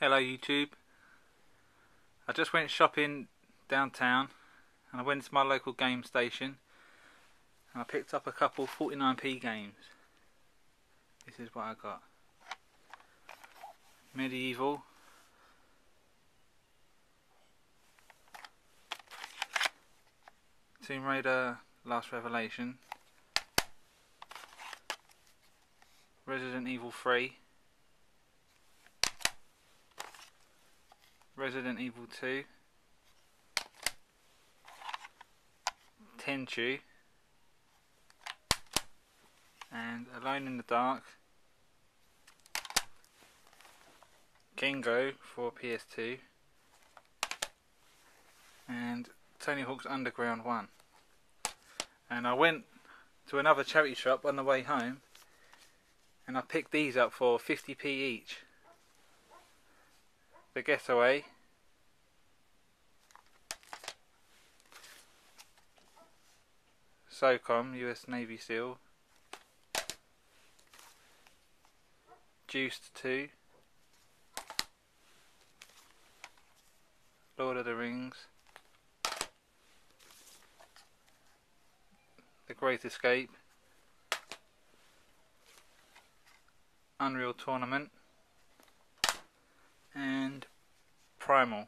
Hello YouTube. I just went shopping downtown and I went to my local game station and I picked up a couple 49p games. This is what I got. MediEvil. Tomb Raider Last Revelation. Resident Evil 3. Resident Evil 2, Tenchu, and Alone in the Dark, Gengo for PS2, and Tony Hawk's Underground 1. And I went to another charity shop on the way home and I picked these up for 50p each. The Getaway. SOCOM, US Navy SEAL. Juiced 2. Lord of the Rings. The Great Escape. Unreal Tournament and Primal.